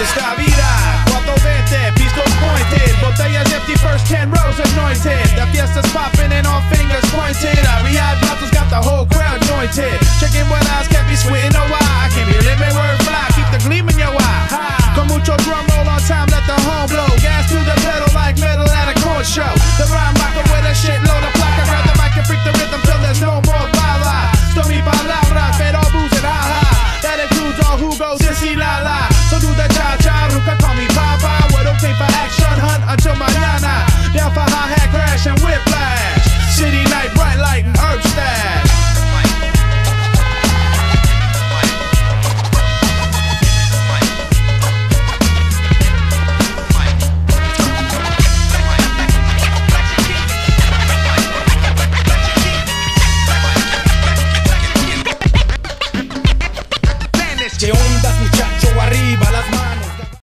esta vida. 420, pistols pointed, botellas empty, first 10 rows anointed. The fiesta's popping and all fingers pointed. I Battle's got the whole crowd jointed. Checking what eyes can't be sweating, no why. I can't be living word fly. hundas muchacho, arriba las manos.